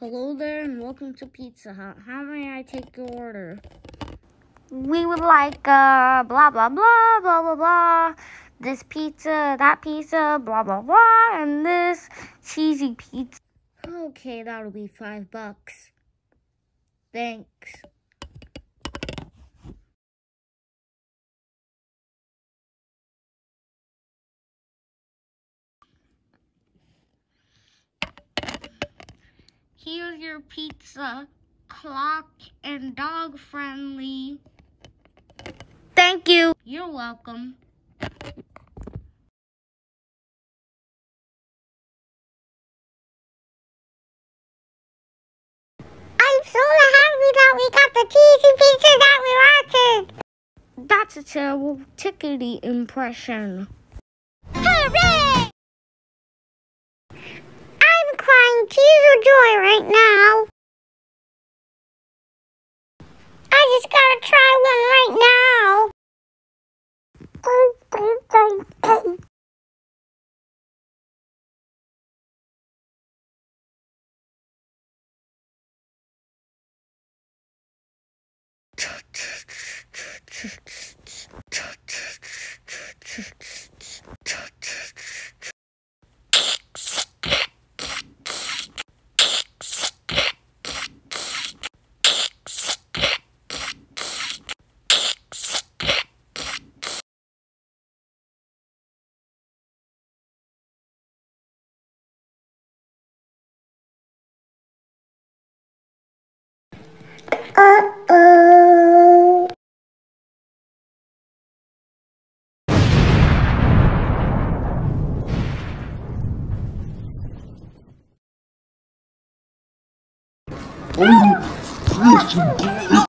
Hello there and welcome to Pizza Hut. How may I take your order? We would like uh blah blah blah blah blah blah. This pizza, that pizza, blah blah blah, and this cheesy pizza. Okay, that'll be five bucks. Thanks. Here's your pizza, clock and dog friendly. Thank you. You're welcome. I'm so happy that we got the cheesy pizza that we wanted. That's a terrible tickety impression. Of joy right now. I just gotta try one right now. Uh-oh. Oh, listen,